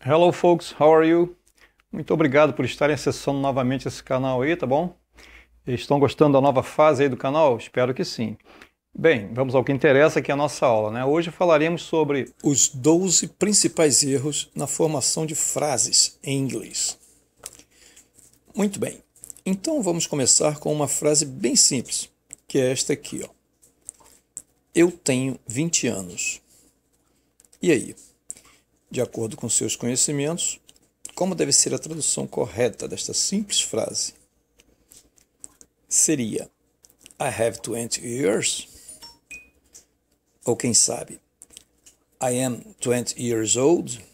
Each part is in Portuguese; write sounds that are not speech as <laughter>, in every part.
Hello folks, how are you? Muito obrigado por estarem acessando novamente esse canal aí, tá bom? Estão gostando da nova fase aí do canal? Espero que sim. Bem, vamos ao que interessa, que é a nossa aula, né? Hoje falaremos sobre os 12 principais erros na formação de frases em inglês. Muito bem. Então vamos começar com uma frase bem simples, que é esta aqui, ó. Eu tenho 20 anos. E aí? De acordo com seus conhecimentos, como deve ser a tradução correta desta simples frase? Seria I have 20 years? Ou quem sabe, I am 20 years old?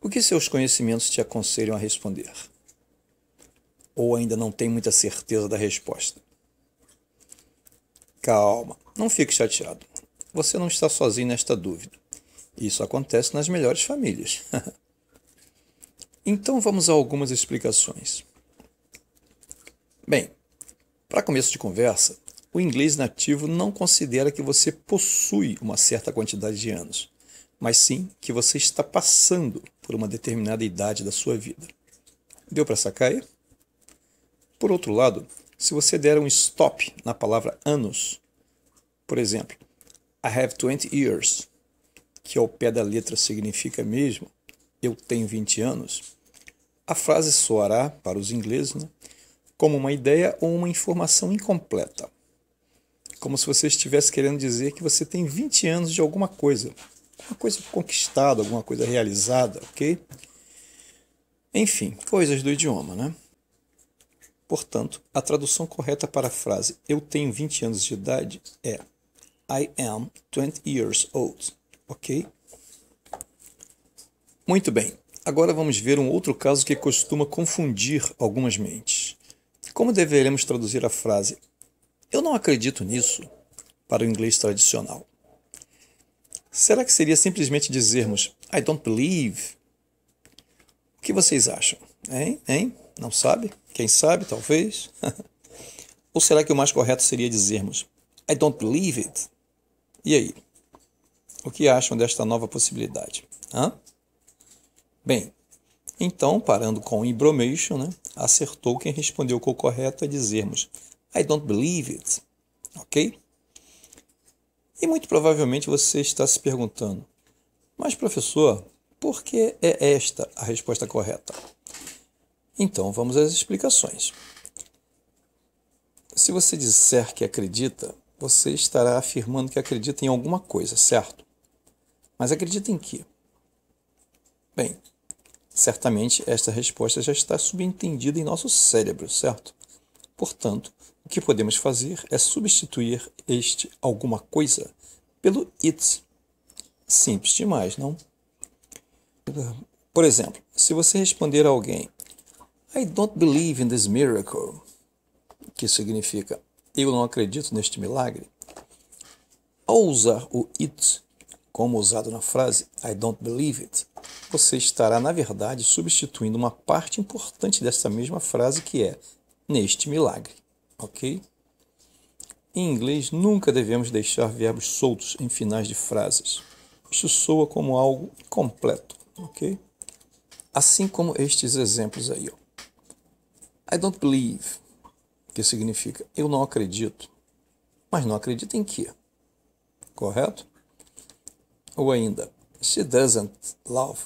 O que seus conhecimentos te aconselham a responder? Ou ainda não tem muita certeza da resposta? Calma, não fique chateado. Você não está sozinho nesta dúvida. Isso acontece nas melhores famílias. <laughs> então vamos a algumas explicações. Bem, para começo de conversa, o inglês nativo não considera que você possui uma certa quantidade de anos, mas sim que você está passando por uma determinada idade da sua vida. Deu para sacar aí? Por outro lado, se você der um stop na palavra anos, por exemplo, I have 20 years, que ao pé da letra significa mesmo eu tenho 20 anos, a frase soará, para os ingleses, né, como uma ideia ou uma informação incompleta. Como se você estivesse querendo dizer que você tem 20 anos de alguma coisa, alguma coisa conquistada, alguma coisa realizada, ok? Enfim, coisas do idioma, né? Portanto, a tradução correta para a frase eu tenho 20 anos de idade é I am 20 years old. Ok? Muito bem. Agora vamos ver um outro caso que costuma confundir algumas mentes. Como deveremos traduzir a frase Eu não acredito nisso para o inglês tradicional? Será que seria simplesmente dizermos I don't believe? O que vocês acham? Hein? Hein? Não sabe? Quem sabe, talvez? <laughs> Ou será que o mais correto seria dizermos I don't believe it? E aí? O que acham desta nova possibilidade? Hã? Bem, então, parando com o embromation, né, acertou quem respondeu com o correto a dizermos I don't believe it. Ok? E muito provavelmente você está se perguntando, mas professor, por que é esta a resposta correta? Então, vamos às explicações. Se você disser que acredita, você estará afirmando que acredita em alguma coisa, certo? Mas acredita em quê? Bem, certamente esta resposta já está subentendida em nosso cérebro, certo? Portanto, o que podemos fazer é substituir este alguma coisa pelo it. Simples demais, não? Por exemplo, se você responder a alguém I don't believe in this miracle, que significa eu não acredito neste milagre, ao usar o it como usado na frase I don't believe it, você estará, na verdade, substituindo uma parte importante dessa mesma frase que é neste milagre, ok? Em inglês, nunca devemos deixar verbos soltos em finais de frases. Isso soa como algo completo, ok? Assim como estes exemplos aí. Ó. I don't believe, que significa eu não acredito. Mas não acredita em quê? Correto? Ou ainda, She doesn't love,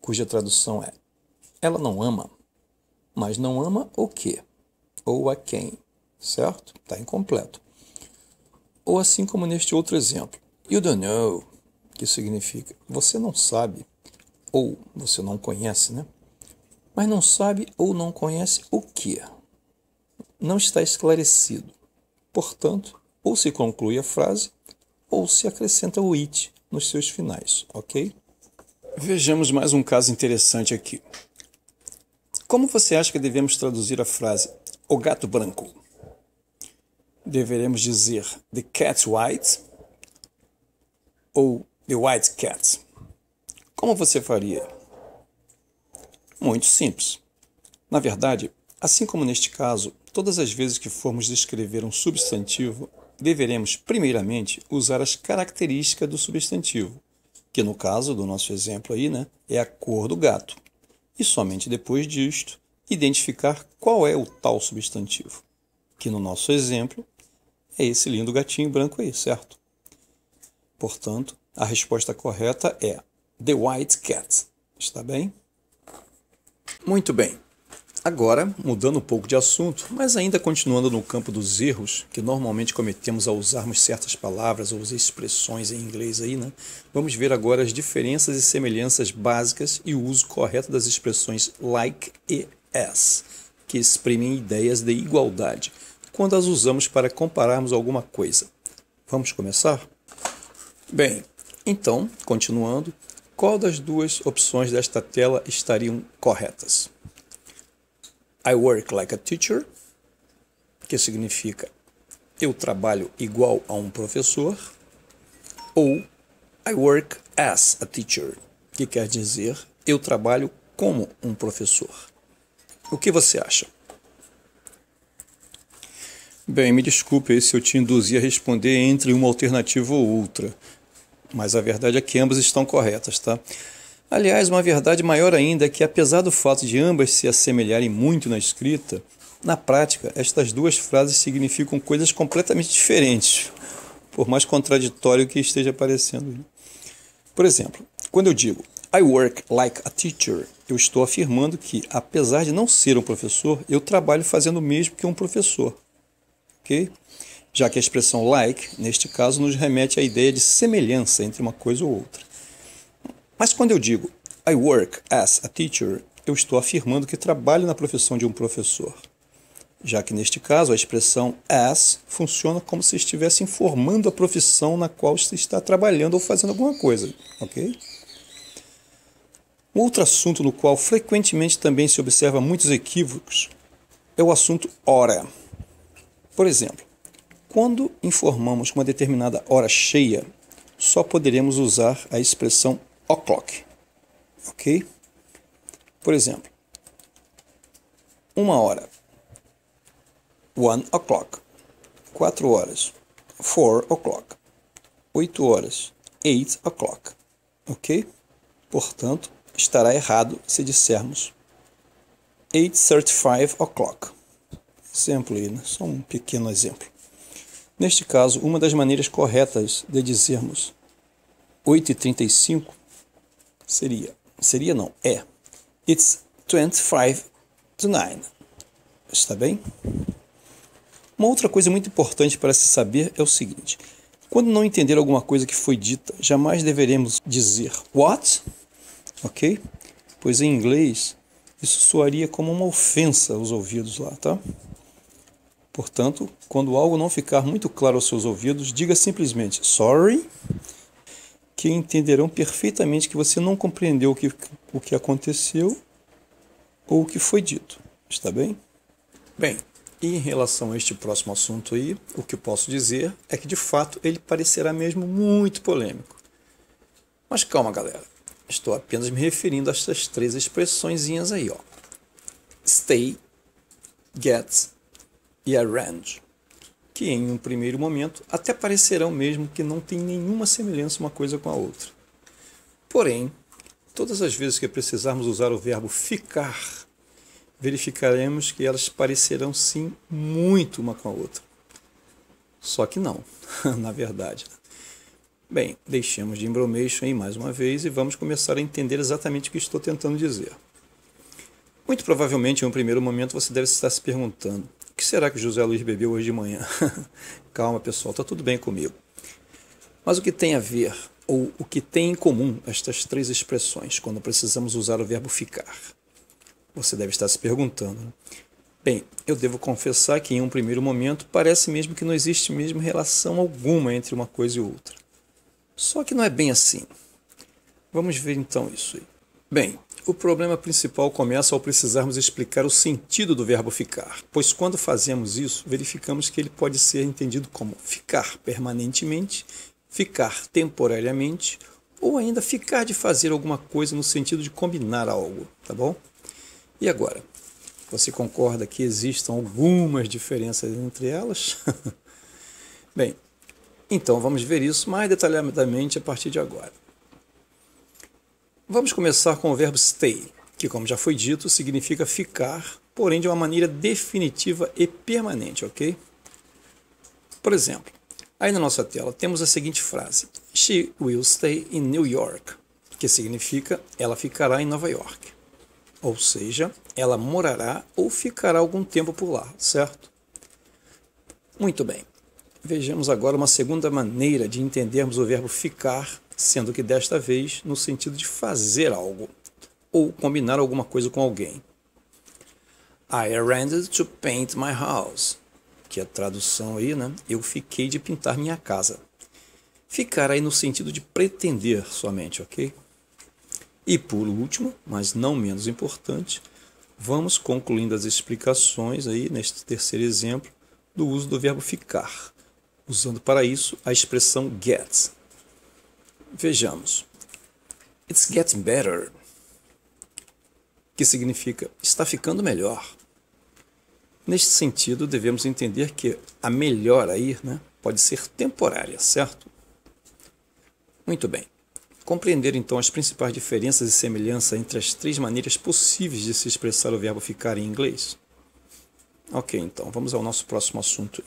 cuja tradução é Ela não ama. Mas não ama o quê? Ou a quem? Certo? Está incompleto. Ou assim como neste outro exemplo, You don't know, que significa você não sabe, ou você não conhece, né? Mas não sabe ou não conhece o que? Não está esclarecido. Portanto, ou se conclui a frase, ou se acrescenta o it, nos seus finais, ok? Vejamos mais um caso interessante aqui. Como você acha que devemos traduzir a frase o gato branco? Deveremos dizer the cat white ou the white cat? Como você faria? Muito simples. Na verdade, assim como neste caso, todas as vezes que formos descrever um substantivo, deveremos, primeiramente, usar as características do substantivo, que no caso do nosso exemplo aí, né, é a cor do gato. E somente depois disto, identificar qual é o tal substantivo, que no nosso exemplo é esse lindo gatinho branco aí, certo? Portanto, a resposta correta é The White Cat. Está bem? Muito bem. Agora, mudando um pouco de assunto, mas ainda continuando no campo dos erros que normalmente cometemos ao usarmos certas palavras ou expressões em inglês aí, né? Vamos ver agora as diferenças e semelhanças básicas e o uso correto das expressões like e as, que exprimem ideias de igualdade, quando as usamos para compararmos alguma coisa. Vamos começar? Bem, então, continuando, qual das duas opções desta tela estariam corretas? I work like a teacher, que significa eu trabalho igual a um professor, ou I work as a teacher, que quer dizer eu trabalho como um professor. O que você acha? Bem, me desculpe se eu te induzi a responder entre uma alternativa ou outra, mas a verdade é que ambas estão corretas, tá? Aliás, uma verdade maior ainda é que, apesar do fato de ambas se assemelharem muito na escrita, na prática, estas duas frases significam coisas completamente diferentes, por mais contraditório que esteja parecendo. Por exemplo, quando eu digo I work like a teacher, eu estou afirmando que, apesar de não ser um professor, eu trabalho fazendo o mesmo que um professor. Ok? Já que a expressão like, neste caso, nos remete à ideia de semelhança entre uma coisa ou outra. Mas quando eu digo I work as a teacher, eu estou afirmando que trabalho na profissão de um professor. Já que neste caso a expressão as funciona como se estivesse informando a profissão na qual se está trabalhando ou fazendo alguma coisa, ok? Um outro assunto no qual frequentemente também se observa muitos equívocos é o assunto hora. Por exemplo, quando informamos uma determinada hora cheia, só poderemos usar a expressão o'clock. Ok? Por exemplo, uma hora. One o'clock. Quatro horas. Four o'clock. Oito horas. Eight o'clock. Ok? Portanto, estará errado se dissermos 8.35 o'clock. Exemplo aí, né? só um pequeno exemplo. Neste caso, uma das maneiras corretas de dizermos 8.35 seria, seria não, é It's 25 to 9. Está bem? Uma outra coisa muito importante para se saber é o seguinte: quando não entender alguma coisa que foi dita, jamais deveremos dizer what ok? Pois em inglês isso soaria como uma ofensa aos ouvidos lá, tá? Portanto, quando algo não ficar muito claro aos seus ouvidos, diga simplesmente sorry, que entenderão perfeitamente que você não compreendeu o que, o que aconteceu ou o que foi dito. Está bem? Bem, e em relação a este próximo assunto aí, o que posso dizer é que de fato ele parecerá mesmo muito polêmico. Mas calma, galera. Estou apenas me referindo a estas três expressões aí, ó. Stay, get e arrange, que em um primeiro momento até parecerão mesmo que não tem nenhuma semelhança uma coisa com a outra. Porém, todas as vezes que precisarmos usar o verbo ficar, verificaremos que elas parecerão sim muito uma com a outra. Só que não, <laughs> na verdade. Bem, deixemos de embromation aí mais uma vez e vamos começar a entender exatamente o que estou tentando dizer. Muito provavelmente, em um primeiro momento, você deve estar se perguntando: que será que José Luiz bebeu hoje de manhã? <laughs> Calma, pessoal, está tudo bem comigo. Mas o que tem a ver, ou o que tem em comum estas três expressões quando precisamos usar o verbo ficar? Você deve estar se perguntando. Né? Bem, eu devo confessar que em um primeiro momento parece mesmo que não existe mesmo relação alguma entre uma coisa e outra. Só que não é bem assim. Vamos ver então isso aí. Bem, o problema principal começa ao precisarmos explicar o sentido do verbo ficar, pois quando fazemos isso, verificamos que ele pode ser entendido como ficar permanentemente, ficar temporariamente ou ainda ficar de fazer alguma coisa no sentido de combinar algo, tá bom? E agora? Você concorda que existam algumas diferenças entre elas? <laughs> Bem, então vamos ver isso mais detalhadamente a partir de agora. Vamos começar com o verbo stay, que, como já foi dito, significa ficar, porém de uma maneira definitiva e permanente, ok? Por exemplo, aí na nossa tela temos a seguinte frase: She will stay in New York, que significa ela ficará em Nova York. Ou seja, ela morará ou ficará algum tempo por lá, certo? Muito bem. Vejamos agora uma segunda maneira de entendermos o verbo ficar, sendo que desta vez no sentido de fazer algo ou combinar alguma coisa com alguém. I arranged to paint my house, que é a tradução aí, né? Eu fiquei de pintar minha casa. Ficar aí no sentido de pretender somente, ok? E por último, mas não menos importante, vamos concluindo as explicações aí neste terceiro exemplo do uso do verbo ficar usando para isso a expressão get. Vejamos. It's getting better, que significa está ficando melhor. Neste sentido, devemos entender que a melhora aí né, pode ser temporária, certo? Muito bem. Compreender então as principais diferenças e semelhanças entre as três maneiras possíveis de se expressar o verbo ficar em inglês? Ok, então vamos ao nosso próximo assunto.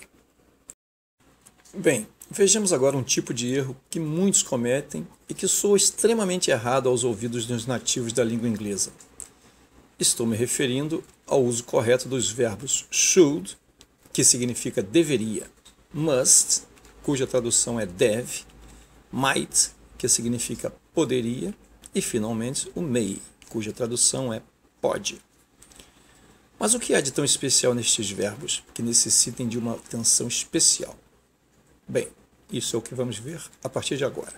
Bem, vejamos agora um tipo de erro que muitos cometem e que soa extremamente errado aos ouvidos dos nativos da língua inglesa. Estou me referindo ao uso correto dos verbos should, que significa deveria, must, cuja tradução é deve, might, que significa poderia, e finalmente o may, cuja tradução é pode. Mas o que há de tão especial nestes verbos que necessitem de uma atenção especial? Bem, isso é o que vamos ver a partir de agora.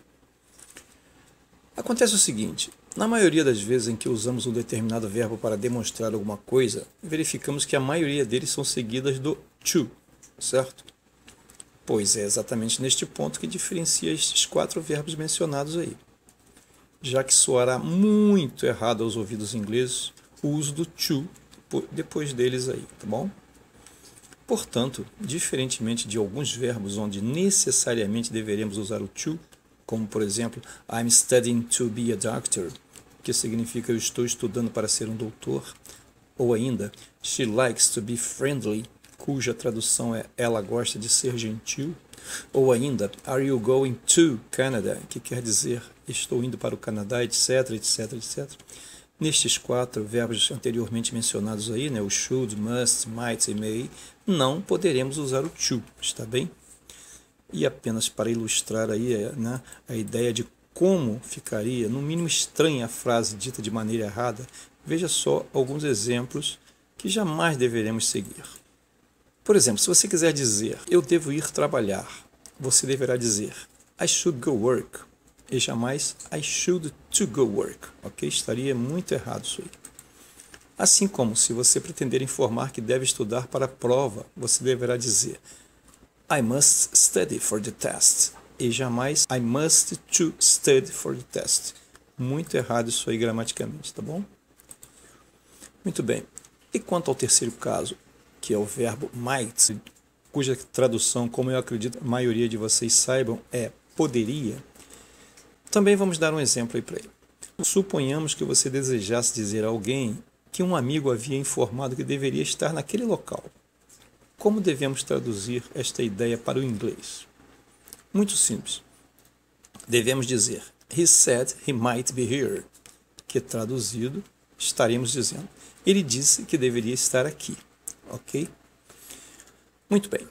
Acontece o seguinte: na maioria das vezes em que usamos um determinado verbo para demonstrar alguma coisa, verificamos que a maioria deles são seguidas do to, certo? Pois é exatamente neste ponto que diferencia estes quatro verbos mencionados aí. Já que soará muito errado aos ouvidos ingleses o uso do to depois deles aí, tá bom? Portanto, diferentemente de alguns verbos onde necessariamente deveremos usar o to, como por exemplo, I'm studying to be a doctor, que significa eu estou estudando para ser um doutor, ou ainda, she likes to be friendly, cuja tradução é ela gosta de ser gentil, ou ainda, are you going to Canada, que quer dizer estou indo para o Canadá, etc, etc, etc. Nestes quatro verbos anteriormente mencionados aí, né, o should, must, might e may, não poderemos usar o to, está bem? E apenas para ilustrar aí é, né, a ideia de como ficaria, no mínimo estranha a frase dita de maneira errada, veja só alguns exemplos que jamais deveremos seguir. Por exemplo, se você quiser dizer eu devo ir trabalhar, você deverá dizer I should go work e jamais I should to go work, ok? Estaria muito errado isso aí. Assim como se você pretender informar que deve estudar para a prova, você deverá dizer I must study for the test e jamais I must to study for the test. Muito errado isso aí gramaticalmente, tá bom? Muito bem. E quanto ao terceiro caso, que é o verbo might, cuja tradução, como eu acredito a maioria de vocês saibam, é poderia, também vamos dar um exemplo aí para ele. Suponhamos que você desejasse dizer a alguém que um amigo havia informado que deveria estar naquele local. Como devemos traduzir esta ideia para o inglês? Muito simples. Devemos dizer He said he might be here, que traduzido estaremos dizendo Ele disse que deveria estar aqui. Ok? Muito bem.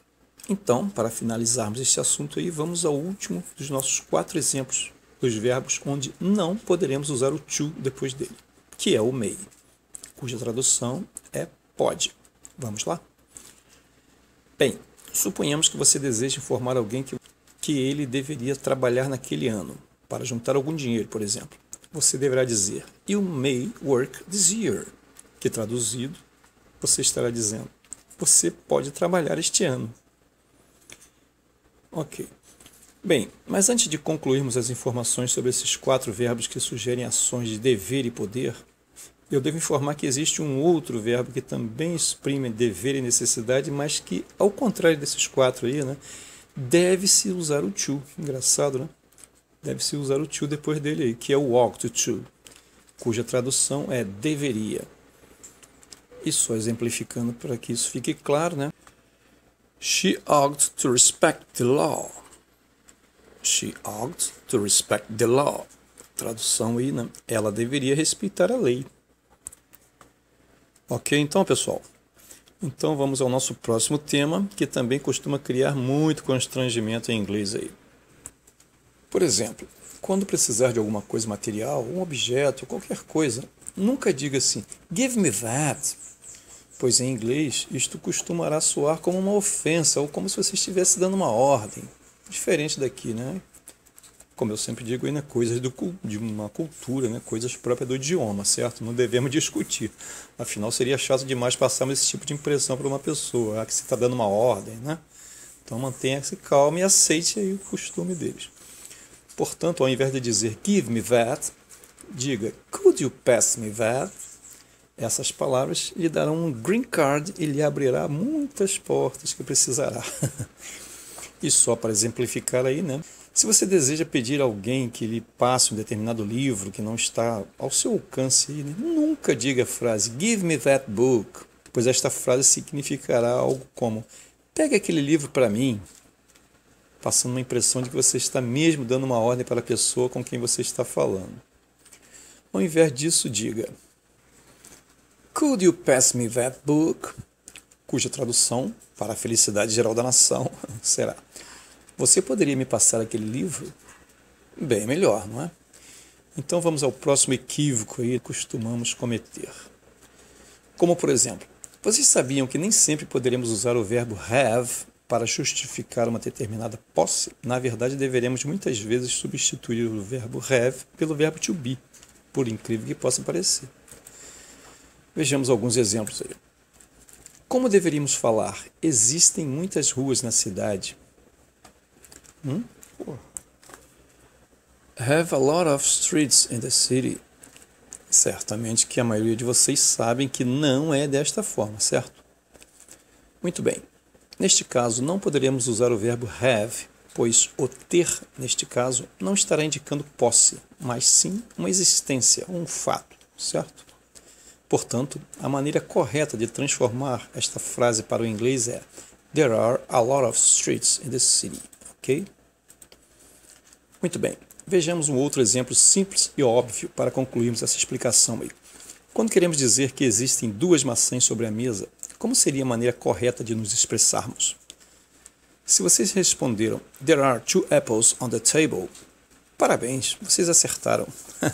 Então, para finalizarmos este assunto aí, vamos ao último dos nossos quatro exemplos dos verbos onde não poderemos usar o to depois dele, que é o may, cuja tradução é pode. Vamos lá? Bem, suponhamos que você deseja informar alguém que, que ele deveria trabalhar naquele ano para juntar algum dinheiro, por exemplo. Você deverá dizer You may work this year, que traduzido você estará dizendo Você pode trabalhar este ano. Ok. Bem, mas antes de concluirmos as informações sobre esses quatro verbos que sugerem ações de dever e poder, eu devo informar que existe um outro verbo que também exprime dever e necessidade, mas que, ao contrário desses quatro aí, né, deve-se usar o to. Engraçado, né? Deve-se usar o to depois dele aí, que é o walk to to. cuja tradução é deveria. E só exemplificando para que isso fique claro, né? She ought to respect the law. She ought to respect the law. Tradução aí, né? Ela deveria respeitar a lei. Ok, então, pessoal. Então vamos ao nosso próximo tema, que também costuma criar muito constrangimento em inglês aí. Por exemplo, quando precisar de alguma coisa material, um objeto, qualquer coisa, nunca diga assim, give me that, pois em inglês isto costumará soar como uma ofensa ou como se você estivesse dando uma ordem. Diferente daqui, né? Como eu sempre digo, ainda coisas do, de uma cultura, né? coisas próprias do idioma, certo? Não devemos discutir. Afinal, seria chato demais passarmos esse tipo de impressão para uma pessoa, ah, que você está dando uma ordem, né? Então mantenha-se calmo e aceite aí o costume deles. Portanto, ao invés de dizer give me that, diga could you pass me that? Essas palavras lhe darão um green card e lhe abrirá muitas portas que precisará. <laughs> e só para exemplificar aí, né? Se você deseja pedir a alguém que lhe passe um determinado livro que não está ao seu alcance, né? nunca diga a frase Give me that book, pois esta frase significará algo como Pegue aquele livro para mim, passando uma impressão de que você está mesmo dando uma ordem para a pessoa com quem você está falando. Ao invés disso, diga Could you pass me that book? Cuja tradução, para a felicidade geral da nação, <laughs> será: Você poderia me passar aquele livro? Bem melhor, não é? Então vamos ao próximo equívoco aí que costumamos cometer. Como por exemplo, vocês sabiam que nem sempre poderemos usar o verbo have para justificar uma determinada posse? Na verdade, deveremos muitas vezes substituir o verbo have pelo verbo to be, por incrível que possa parecer. Vejamos alguns exemplos aí. Como deveríamos falar? Existem muitas ruas na cidade. Hum? Have a lot of streets in the city. Certamente que a maioria de vocês sabem que não é desta forma, certo? Muito bem. Neste caso, não poderíamos usar o verbo have, pois o ter, neste caso, não estará indicando posse, mas sim uma existência, um fato, certo? Portanto, a maneira correta de transformar esta frase para o inglês é There are a lot of streets in the city. Ok? Muito bem. Vejamos um outro exemplo simples e óbvio para concluirmos essa explicação aí. Quando queremos dizer que existem duas maçãs sobre a mesa, como seria a maneira correta de nos expressarmos? Se vocês responderam There are two apples on the table, parabéns, vocês acertaram. <laughs>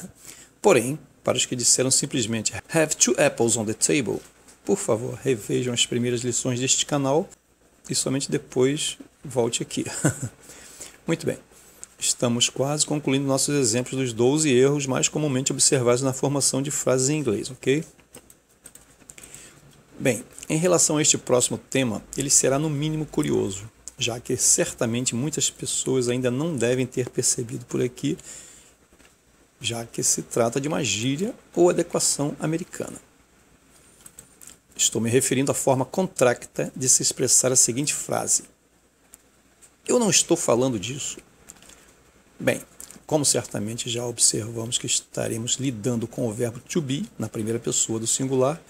Porém, para os que disseram simplesmente Have two apples on the table, por favor, revejam as primeiras lições deste canal e somente depois volte aqui. <laughs> Muito bem. Estamos quase concluindo nossos exemplos dos 12 erros mais comumente observados na formação de frases em inglês, ok? Bem, em relação a este próximo tema, ele será no mínimo curioso, já que certamente muitas pessoas ainda não devem ter percebido por aqui já que se trata de uma gíria ou adequação americana. Estou me referindo à forma contracta de se expressar a seguinte frase: Eu não estou falando disso. Bem, como certamente já observamos que estaremos lidando com o verbo to be na primeira pessoa do singular,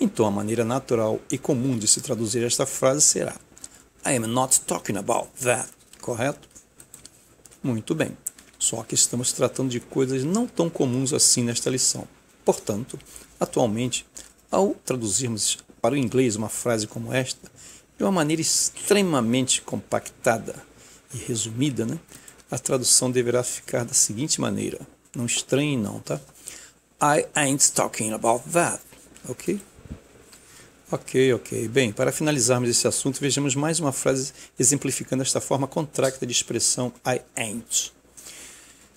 então a maneira natural e comum de se traduzir esta frase será I am not talking about that, correto? Muito bem. Só que estamos tratando de coisas não tão comuns assim nesta lição. Portanto, atualmente, ao traduzirmos para o inglês uma frase como esta, de uma maneira extremamente compactada e resumida, né, a tradução deverá ficar da seguinte maneira. Não estranhe não, tá? I ain't talking about that. Ok? Ok, ok. Bem, para finalizarmos esse assunto, vejamos mais uma frase exemplificando esta forma contracta de expressão I ain't.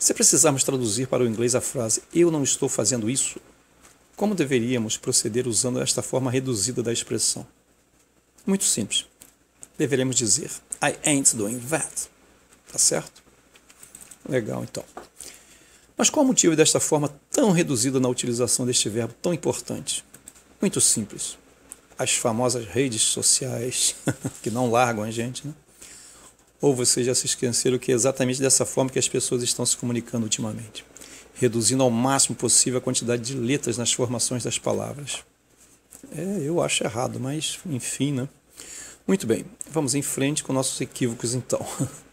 Se precisarmos traduzir para o inglês a frase eu não estou fazendo isso, como deveríamos proceder usando esta forma reduzida da expressão? Muito simples. Deveremos dizer I ain't doing that. Tá certo? Legal, então. Mas qual o motivo desta forma tão reduzida na utilização deste verbo tão importante? Muito simples. As famosas redes sociais <laughs> que não largam a gente, né? Ou vocês já se esqueceram que é exatamente dessa forma que as pessoas estão se comunicando ultimamente? reduzindo ao máximo possível a quantidade de letras nas formações das palavras. É, eu acho errado, mas enfim, né? Muito bem, vamos em frente com nossos equívocos então. <laughs>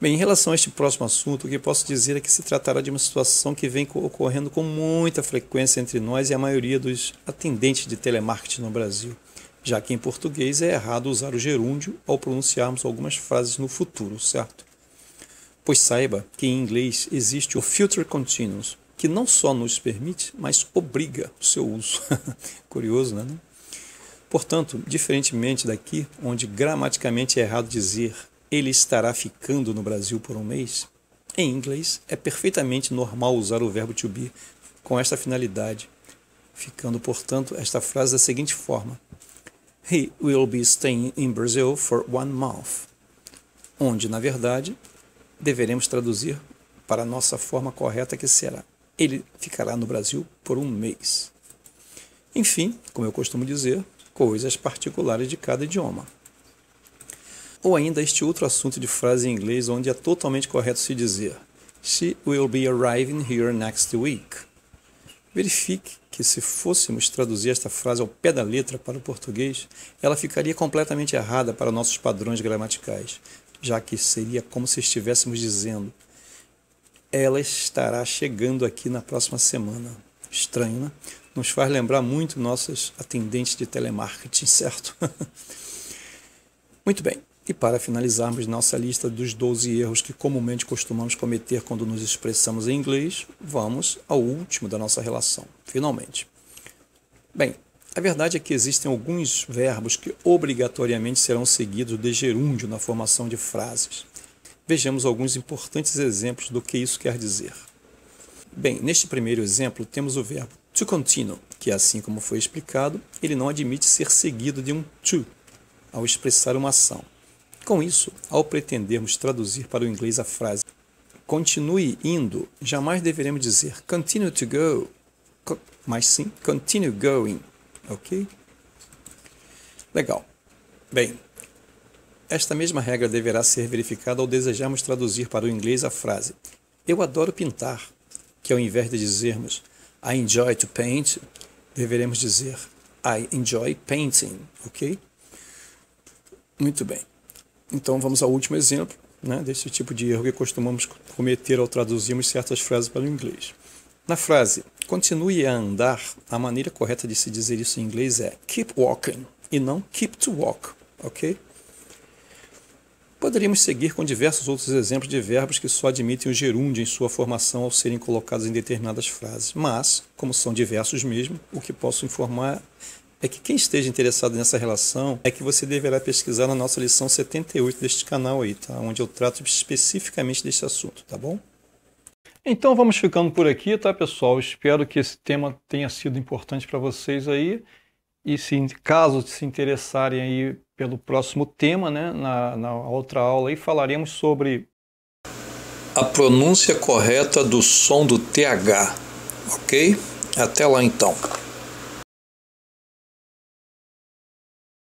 Bem, em relação a este próximo assunto, o que posso dizer é que se tratará de uma situação que vem ocorrendo com muita frequência entre nós e a maioria dos atendentes de telemarketing no Brasil, já que em português é errado usar o gerúndio ao pronunciarmos algumas frases no futuro, certo? Pois saiba que em inglês existe o future continuous, que não só nos permite, mas obriga o seu uso. <laughs> Curioso, né? Portanto, diferentemente daqui, onde gramaticamente é errado dizer ele estará ficando no Brasil por um mês? Em inglês, é perfeitamente normal usar o verbo to be com esta finalidade, ficando, portanto, esta frase da seguinte forma: He will be staying in Brazil for one month. Onde, na verdade, deveremos traduzir para a nossa forma correta que será: Ele ficará no Brasil por um mês. Enfim, como eu costumo dizer, coisas particulares de cada idioma. Ou ainda este outro assunto de frase em inglês onde é totalmente correto se dizer She will be arriving here next week. Verifique que se fôssemos traduzir esta frase ao pé da letra para o português, ela ficaria completamente errada para nossos padrões gramaticais, já que seria como se estivéssemos dizendo ela estará chegando aqui na próxima semana. Estranho, né? Nos faz lembrar muito nossas atendentes de telemarketing, <laughs> certo? muito bem. E para finalizarmos nossa lista dos 12 erros que comumente costumamos cometer quando nos expressamos em inglês, vamos ao último da nossa relação, finalmente. Bem, a verdade é que existem alguns verbos que obrigatoriamente serão seguidos de gerúndio na formação de frases. Vejamos alguns importantes exemplos do que isso quer dizer. Bem, neste primeiro exemplo temos o verbo to continue, que assim como foi explicado, ele não admite ser seguido de um to ao expressar uma ação. Com isso, ao pretendermos traduzir para o inglês a frase continue indo, jamais deveremos dizer continue to go, mas sim continue going, ok? Legal. Bem, esta mesma regra deverá ser verificada ao desejarmos traduzir para o inglês a frase Eu adoro pintar, que ao invés de dizermos I enjoy to paint, deveremos dizer I enjoy painting, ok? Muito bem. Então vamos ao último exemplo né, desse tipo de erro que costumamos cometer ao traduzirmos certas frases para o inglês. Na frase continue a andar, a maneira correta de se dizer isso em inglês é keep walking e não keep to walk, ok? Poderíamos seguir com diversos outros exemplos de verbos que só admitem o gerúndio em sua formação ao serem colocados em determinadas frases, mas, como são diversos mesmo, o que posso informar é que quem esteja interessado nessa relação é que você deverá pesquisar na nossa lição 78 deste canal aí, tá? Onde eu trato especificamente deste assunto, tá bom? Então vamos ficando por aqui, tá, pessoal? Espero que esse tema tenha sido importante para vocês aí. E se caso se interessarem aí pelo próximo tema, né, na, na outra aula aí falaremos sobre a pronúncia correta do som do TH, ok? Até lá então.